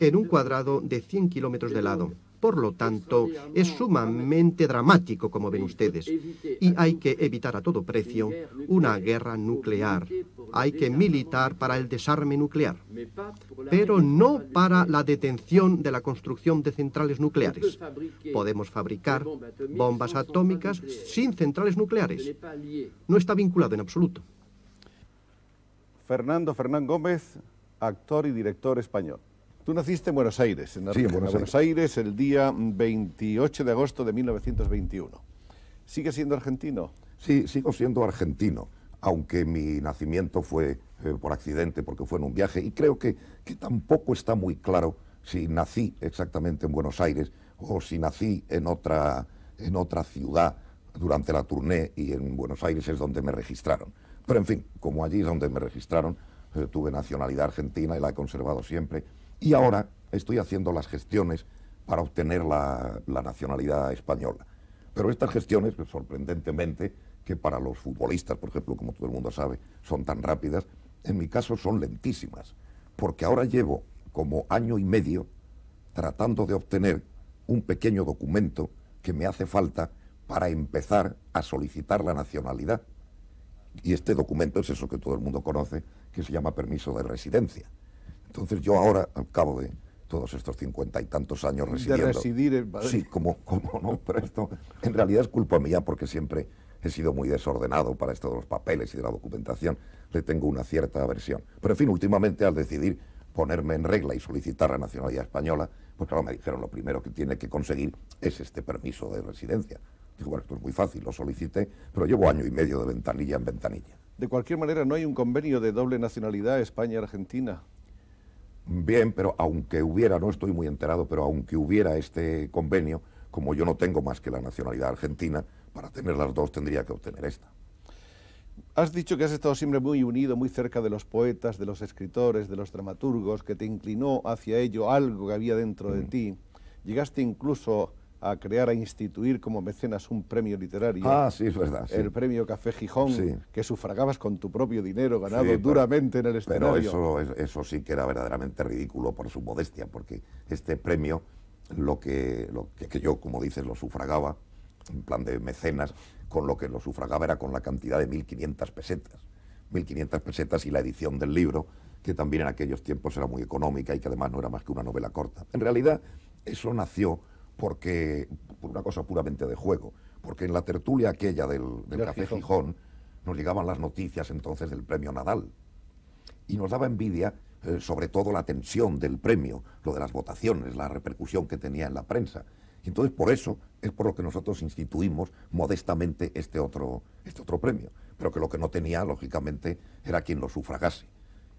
en un cuadrado de 100 kilómetros de lado. Por lo tanto, es sumamente dramático, como ven ustedes, y hay que evitar a todo precio una guerra nuclear. Hay que militar para el desarme nuclear, pero no para la detención de la construcción de centrales nucleares. Podemos fabricar bombas atómicas sin centrales nucleares. No está vinculado en absoluto. Fernando Fernán Gómez, actor y director español. Tú naciste en Buenos Aires, en, sí, Buenos, Aires. el día 28 de agosto de 1921. ¿Sigue siendo argentino? Sí, sigo siendo argentino, aunque mi nacimiento fue eh, por accidente, porque fue en un viaje, y creo que, que tampoco está muy claro si nací exactamente en Buenos Aires o si nací en otra, en otra ciudad durante la tournée y en Buenos Aires es donde me registraron. Pero en fin, como allí es donde me registraron, eh, tuve nacionalidad argentina y la he conservado siempre y ahora estoy haciendo las gestiones para obtener la, nacionalidad española. Pero estas gestiones, pues, sorprendentemente, que para los futbolistas, por ejemplo, como todo el mundo sabe, son tan rápidas, en mi caso son lentísimas, porque ahora llevo como año y medio tratando de obtener un pequeño documento que me hace falta para empezar a solicitar la nacionalidad. Y este documento es eso que todo el mundo conoce, que se llama permiso de residencia. Entonces yo ahora, al cabo de todos estos cincuenta y tantos años residiendo... De residir en Madrid. Sí, como, como no, (laughs) pero esto en realidad es culpa mía porque siempre he sido muy desordenado para esto de los papeles y de la documentación. Le tengo una cierta aversión. Pero en fin, últimamente al decidir ponerme en regla y solicitar la nacionalidad española, pues claro, me dijeron lo primero que tiene que conseguir es este permiso de residencia. Digo, bueno, esto es muy fácil, lo solicité, pero llevo año y medio de ventanilla en ventanilla. De cualquier manera, ¿no hay un convenio de doble nacionalidad España-Argentina? Bien, pero aunque hubiera, no estoy muy enterado, pero aunque hubiera este convenio, como yo no tengo más que la nacionalidad argentina, para tener las dos tendría que obtener esta. Has dicho que has estado siempre muy unido, muy cerca de los poetas, de los escritores, de los dramaturgos, que te inclinó hacia ello algo que había dentro de ti. Llegaste incluso a crear, a instituir como mecenas un premio literario. Ah, sí, es verdad. El premio Café Gijón, que sufragabas con tu propio dinero ganado duramente en el escenario. Pero eso, eso sí que era verdaderamente ridículo por su modestia, porque este premio, lo que, lo que, yo, como dices, lo sufragaba, en plan de mecenas, con lo que lo sufragaba era con la cantidad de 1.500 pesetas. 1.500 pesetas y la edición del libro, que también en aquellos tiempos era muy económica y que además no era más que una novela corta. En realidad, eso nació porque, por una cosa puramente de juego, porque en la tertulia aquella del, Café Gijón. nos llegaban las noticias entonces del premio Nadal y nos daba envidia eh, sobre todo la tensión del premio, lo de las votaciones, la repercusión que tenía en la prensa. Y entonces por eso es por lo que nosotros instituimos modestamente este otro, este otro premio, pero que lo que no tenía, lógicamente, era quien lo sufragase.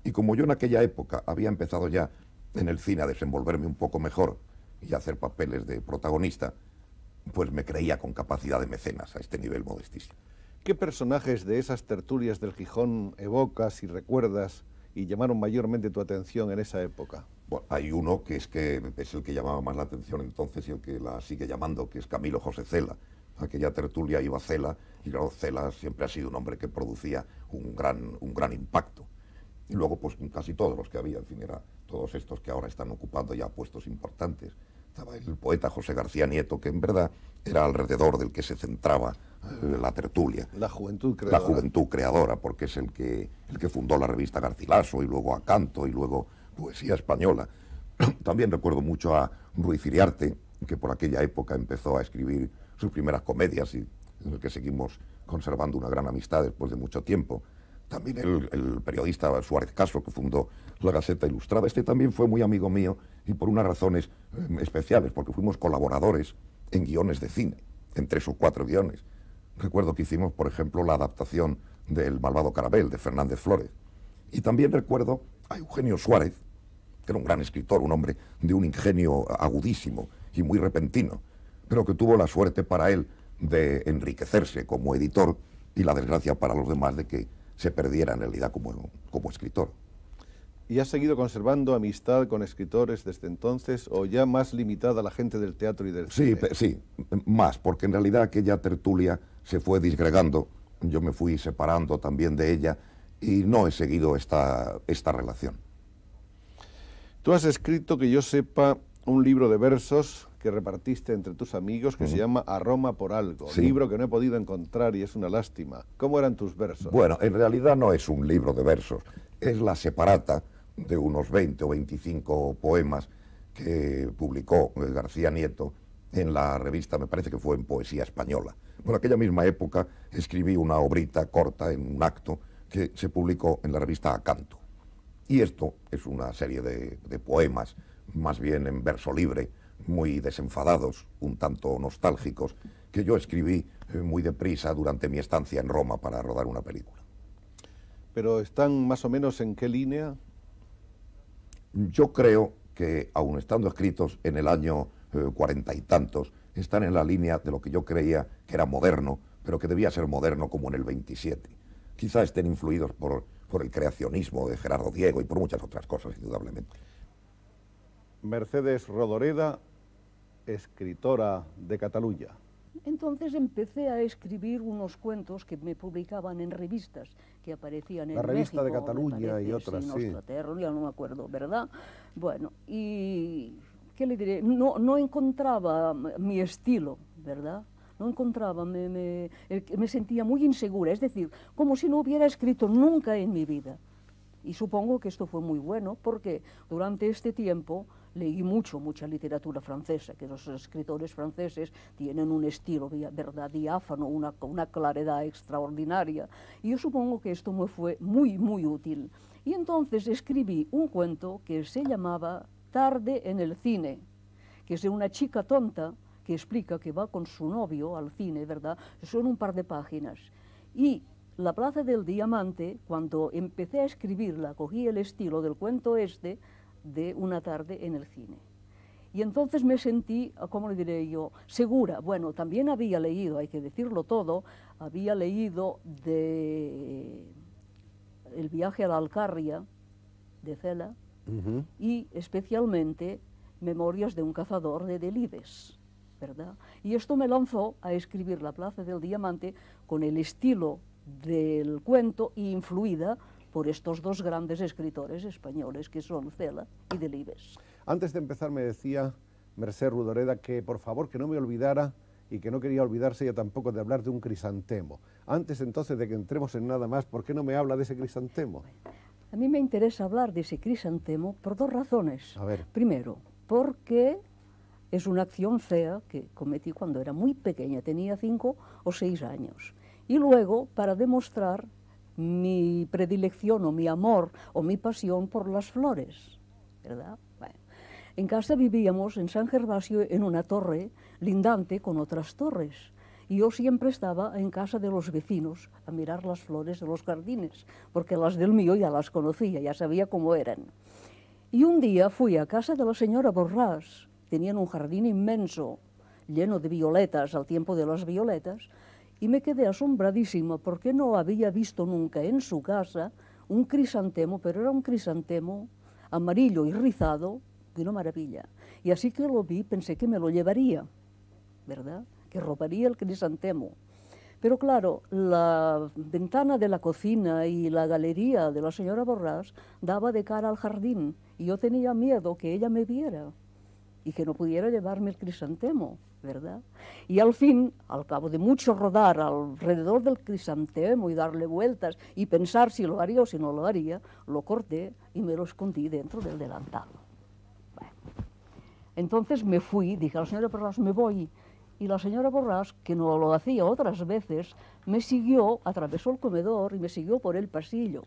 Y como yo en aquella época había empezado ya en el cine a desenvolverme un poco mejor, y hacer papeles de protagonista, pues me creía con capacidad de mecenas a este nivel modestísimo. ¿Qué personajes de esas tertulias del Gijón evocas y recuerdas y llamaron mayormente tu atención en esa época? Bueno, hay uno que es, que es el que llamaba más la atención entonces y el que la sigue llamando, que es Camilo José Cela. Aquella tertulia iba Cela, y claro, Cela siempre ha sido un hombre que producía un gran, un gran impacto. Y luego, pues casi todos los que había, en fin, era todos estos que ahora están ocupando ya puestos importantes estaba el poeta José García Nieto, que en verdad era alrededor del que se centraba eh, la tertulia. La juventud creadora. La juventud creadora, porque es el que, el que fundó la revista Garcilaso y luego a Canto y luego Poesía Española. (clears throat) También recuerdo mucho a Ruiz Iriarte, que por aquella época empezó a escribir sus primeras comedias y en el que seguimos conservando una gran amistad después de mucho tiempo. También el, periodista Suárez Caso, que fundó la Gaceta Ilustrada. Este también fue muy amigo mío y por unas razones eh, especiales, porque fuimos colaboradores en guiones de cine, en tres o cuatro guiones. Recuerdo que hicimos, por ejemplo, la adaptación del Malvado Carabel de Fernández Flores. Y también recuerdo a Eugenio Suárez, que era un gran escritor, un hombre de un ingenio agudísimo y muy repentino, pero que tuvo la suerte para él de enriquecerse como editor y la desgracia para los demás de que se perdiera en realidad como, como escritor. ¿Y has seguido conservando amistad con escritores desde entonces o ya más limitada a la gente del teatro y del sí, cine? Sí, más, porque en realidad aquella tertulia se fue disgregando, yo me fui separando también de ella y no he seguido esta, esta relación. Tú has escrito, que yo sepa, un libro de versos que repartiste entre tus amigos que se llama A Roma por algo, libro que no he podido encontrar y es una lástima. ¿Cómo eran tus versos? Bueno, en realidad no es un libro de versos, es la separata de unos 20 o 25 poemas que publicó García Nieto en la revista, me parece que fue en Poesía Española. Por aquella misma época escribí una obrita corta en un acto que se publicó en la revista Acanto. Y esto es una serie de, poemas, más bien en verso libre, muy desenfadados, un tanto nostálgicos, que yo escribí eh, muy deprisa durante mi estancia en Roma para rodar una película. ¿Pero están más o menos en qué línea? Yo creo que, aun estando escritos en el año eh, cuarenta y tantos, están en la línea de lo que yo creía que era moderno, pero que debía ser moderno como en el 27. Quizá estén influidos por, por el creacionismo de Gerardo Diego y por muchas otras cosas, indudablemente. Mercedes Rodoreda, escritora de Cataluña. Entonces empecé a escribir unos cuentos que me publicaban en revistas que aparecían en La revista de Cataluña y otras, sí. ya no me acuerdo, ¿verdad? Bueno, y ¿qué le diré? No, no encontraba mi estilo, ¿verdad? No encontraba, me, me, me sentía muy insegura, es decir, como si no hubiera escrito nunca en mi vida. Y supongo que esto fue muy bueno porque durante este tiempo leí mucho, mucha literatura francesa, que los escritores franceses tienen un estilo, ¿verdad?, diáfano, una, una claridad extraordinaria. Y yo supongo que esto me fue muy, muy útil. Y entonces escribí un cuento que se llamaba Tarde en el cine, que es de una chica tonta que explica que va con su novio al cine, ¿verdad? Son un par de páginas. Y La Plaza del Diamante, cuando empecé a escribirla, cogí el estilo del cuento este, de una tarde en el cine. Y entonces me sentí, ¿cómo le diré yo? Segura. Bueno, también había leído, hay que decirlo todo, había leído de El viaje a la Alcarria, de Cela, y especialmente Memorias de un cazador de Delibes, ¿verdad? Y esto me lanzó a escribir La Plaza del Diamante con el estilo del cuento y influida por estos dos grandes escritores españoles que son Cela y Delibes. Antes de empezar me decía Merced Rudoreda que por favor que no me olvidara y que no quería olvidarse ella tampoco de hablar de un crisantemo. Antes entonces de que entremos en nada más, ¿por qué no me habla de ese crisantemo? A mí me interesa hablar de ese crisantemo por dos razones. A ver. Primero, porque es una acción fea que cometí cuando era muy pequeña, tenía cinco o seis años. Y luego, para demostrar mi predilección o mi amor o mi pasión por las flores, ¿verdad? En casa vivíamos en San Gervasio en una torre lindante con otras torres. Y yo siempre estaba en casa de los vecinos a mirar las flores de los jardines, porque las del mío ya las conocía, ya sabía cómo eran. Y un día fui a casa de la señora Borrás. Tenían un jardín inmenso, lleno de violetas, al tiempo de las violetas, y me quedé asombradísima porque no había visto nunca en su casa un crisantemo, pero era un crisantemo amarillo y rizado, de una maravilla. Y así que lo vi, pensé que me lo llevaría, ¿verdad? Que robaría el crisantemo. Pero claro, la ventana de la cocina y la galería de la señora Borrás daba de cara al jardín y yo tenía miedo que ella me viera y que no pudiera llevarme el crisantemo, Y al fin, al cabo de mucho rodar alrededor del crisantemo y darle vueltas y pensar si lo haría o si no lo haría, lo corté y me lo escondí dentro del delantal. Entonces me fui, dije a la señora Borrás, me voy. Y la señora Borrás, que no lo hacía otras veces, me siguió, atravesó el comedor y me siguió por el pasillo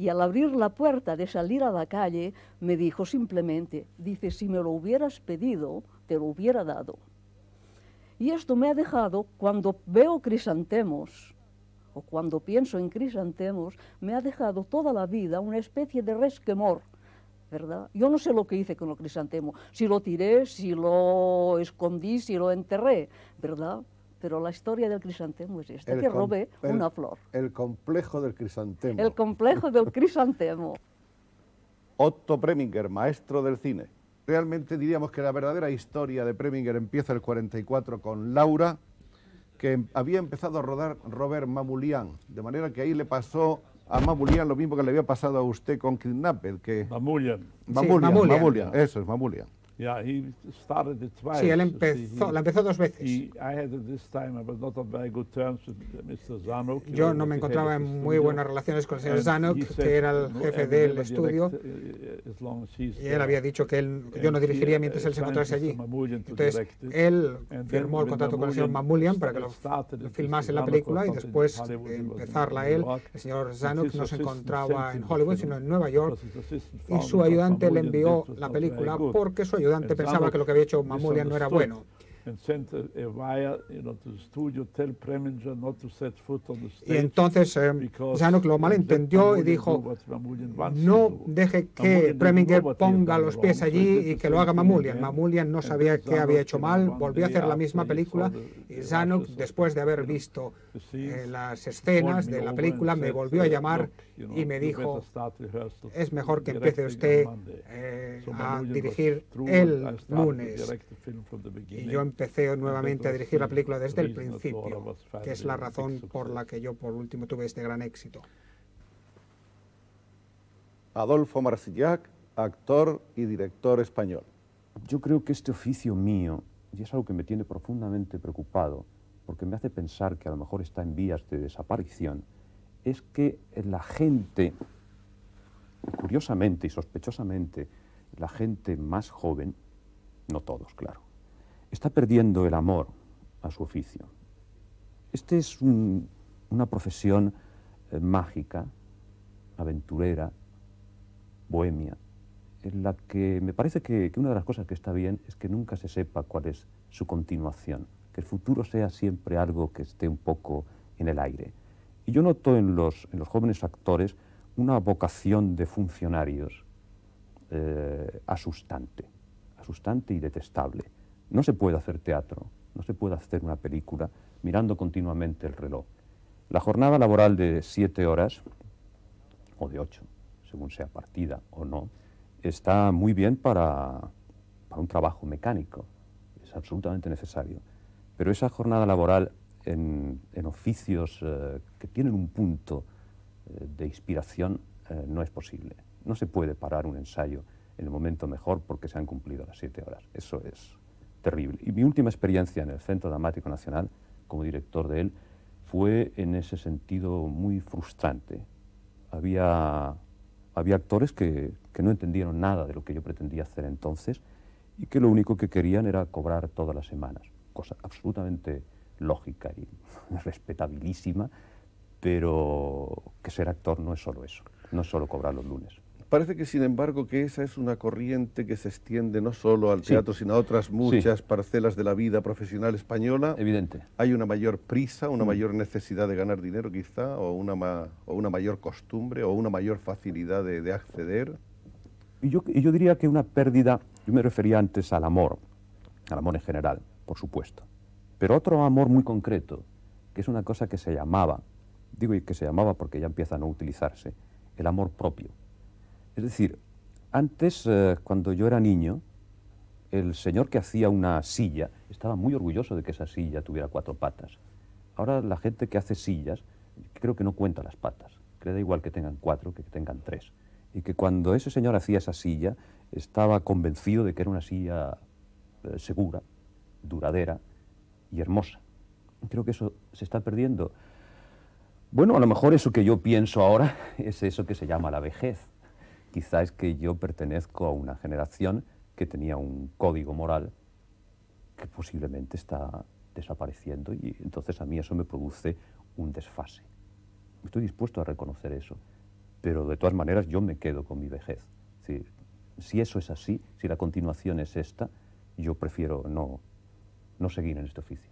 y al abrir la puerta de salir a la calle me dijo simplemente, dice, si me lo hubieras pedido, te lo hubiera dado. Y esto me ha dejado, cuando veo crisantemos, o cuando pienso en crisantemos, me ha dejado toda la vida una especie de resquemor, ¿verdad? Yo no sé lo que hice con el crisantemo, si lo tiré, si lo escondí, si lo enterré, ¿verdad? pero la historia del crisantemo es esta, que robé una flor. El complejo del crisantemo. El complejo del crisantemo. (laughs) Otto Preminger, maestro del cine. Realmente diríamos que la verdadera historia de Preminger empieza el 44 con Laura, que había empezado a rodar Robert Mamoulian, de manera que ahí le pasó a Mamoulian lo mismo que le había pasado a usted con Kidnapped, que... Mamoulian. Mamoulian, eso es Mamoulian. Yeah, he started it twice. Sí, él empezó, la empezó dos veces. He, I had at this time, I was not on very good terms with Mr. Zanuck. Yo no me encontraba en muy buenas relaciones con el señor Zanuck, que era el jefe del estudio, uh, y él había dicho que él, yo no dirigiría mientras él se encontrase allí. Entonces, él firmó el contrato con el señor Mamoulian para que lo filmase la película y después de empezarla él, el señor Zanuck no se encontraba en Hollywood, sino en Nueva York, y su ayudante le envió la película porque su ayudante ayudante pensaba que lo que había hecho Mamoulian no era bueno. Y entonces eh, Zanuck lo malentendió y dijo, no deje que Preminger ponga los pies allí y que lo haga Mamoulian. Mamoulian no sabía qué había hecho mal, volvió a hacer la misma película y Zanuck, después de haber visto eh, las escenas de la película, me volvió a llamar y me dijo, es mejor que empiece usted eh, a dirigir el lunes. Y yo empecé nuevamente a dirigir la película desde el principio, que es la razón por la que yo por último tuve este gran éxito. Adolfo Marsillac, actor y director español. Yo creo que este oficio mío, y es algo que me tiene profundamente preocupado, porque me hace pensar que a lo mejor está en vías de desaparición, es que la gente, curiosamente y sospechosamente, la gente más joven, no todos, claro, está perdiendo el amor a su oficio. Esta es una profesión eh, mágica, aventurera, bohemia, en la que me parece que, una de las cosas que está bien es que nunca se sepa cuál es su continuación, que el futuro sea siempre algo que esté un poco en el aire. Y yo noto en los, en los jóvenes actores una vocación de funcionarios eh, asustante asustante y detestable. No se puede hacer teatro, no se puede hacer una película mirando continuamente el reloj. La jornada laboral de siete horas, o de ocho, según sea partida o no, está muy bien para, un trabajo mecánico, es absolutamente necesario. Pero esa jornada laboral en, oficios eh, que tienen un punto eh, de inspiración eh, no es posible. No se puede parar un ensayo en el momento mejor porque se han cumplido las siete horas. Eso es terrible. Y mi última experiencia en el Centro Dramático Nacional, como director de él, fue en ese sentido muy frustrante. Había, había actores que, que no entendieron nada de lo que yo pretendía hacer entonces y que lo único que querían era cobrar todas las semanas, cosa absolutamente lógica y (laughs) respetabilísima, pero que ser actor no es solo eso, no es solo cobrar los lunes. Parece que, sin embargo, que esa es una corriente que se extiende no solo al teatro, sino a otras muchas parcelas de la vida profesional española. Evidente. Hay una mayor prisa, una mm. mayor necesidad de ganar dinero, quizá, o una, o una mayor costumbre, o una mayor facilidad de, acceder. Y yo, y yo diría que una pérdida, yo me refería antes al amor, al amor en general, por supuesto, pero otro amor muy concreto, que es una cosa que se llamaba, digo que se llamaba porque ya empieza a no utilizarse, el amor propio es decir, antes, eh, cuando yo era niño, el señor que hacía una silla estaba muy orgulloso de que esa silla tuviera cuatro patas. Ahora la gente que hace sillas creo que no cuenta las patas, cree da igual que tengan cuatro que que tengan tres. Y que cuando ese señor hacía esa silla estaba convencido de que era una silla eh, segura, duradera y hermosa. Creo que eso se está perdiendo. Bueno, a lo mejor eso que yo pienso ahora (laughs) es eso que se llama la vejez quizá es que yo pertenezco a una generación que tenía un código moral que posiblemente está desapareciendo y entonces a mí eso me produce un desfase. Estoy dispuesto a reconocer eso, pero de todas maneras yo me quedo con mi vejez. si eso es así, si la continuación es esta, yo prefiero no, no seguir en este oficio.